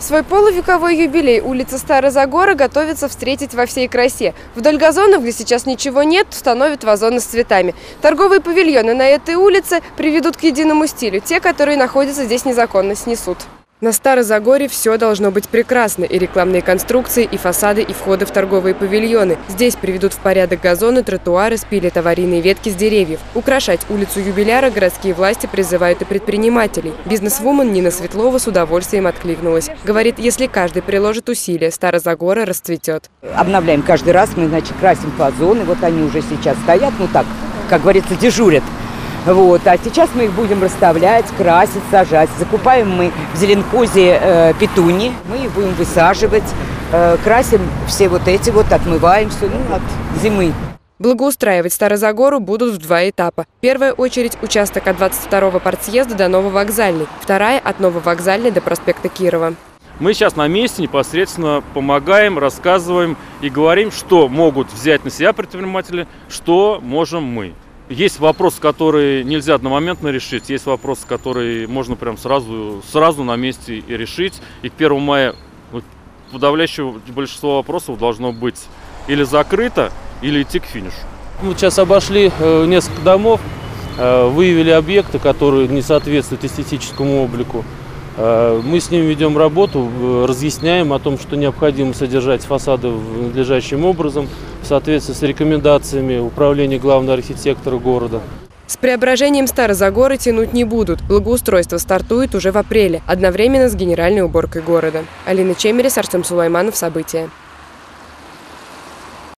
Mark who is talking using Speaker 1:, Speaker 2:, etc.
Speaker 1: Свой полувековой юбилей улица Старозагора готовится встретить во всей красе. Вдоль газонов, где сейчас ничего нет, установят вазоны с цветами. Торговые павильоны на этой улице приведут к единому стилю. Те, которые находятся здесь незаконно, снесут. На Старозагоре все должно быть прекрасно. И рекламные конструкции, и фасады, и входы в торговые павильоны. Здесь приведут в порядок газоны, тротуары, спилят аварийные ветки с деревьев. Украшать улицу юбиляра городские власти призывают и предпринимателей. Бизнес-вумен Нина Светлова с удовольствием откликнулась. Говорит, если каждый приложит усилия, Старозагора расцветет.
Speaker 2: Обновляем каждый раз, мы, значит, красим фазоны. Вот они уже сейчас стоят, ну так, как говорится, дежурят. Вот. А сейчас мы их будем расставлять, красить, сажать. Закупаем мы в зеленхозе э, петуни, мы их будем высаживать, э, красим все вот эти вот, отмываем все ну, от зимы.
Speaker 1: Благоустраивать Старозагору будут в два этапа. Первая очередь – участок от 22-го партсъезда до Нововокзальной. Вторая – от Нововокзальной до проспекта Кирова.
Speaker 3: Мы сейчас на месте непосредственно помогаем, рассказываем и говорим, что могут взять на себя предприниматели, что можем мы. Есть вопросы, которые нельзя одномоментно решить, есть вопросы, которые можно прям сразу, сразу на месте и решить. И к 1 мая ну, подавляющее большинство вопросов должно быть или закрыто, или идти к финишу.
Speaker 4: Мы сейчас обошли э, несколько домов, э, выявили объекты, которые не соответствуют эстетическому облику. Э, мы с ними ведем работу, разъясняем о том, что необходимо содержать фасады надлежащим образом, в соответствии с рекомендациями управления главного архитектора города.
Speaker 1: С преображением Старозагоры тянуть не будут. Благоустройство стартует уже в апреле, одновременно с генеральной уборкой города. Алина Чемерис, Артем Сулайманов. События.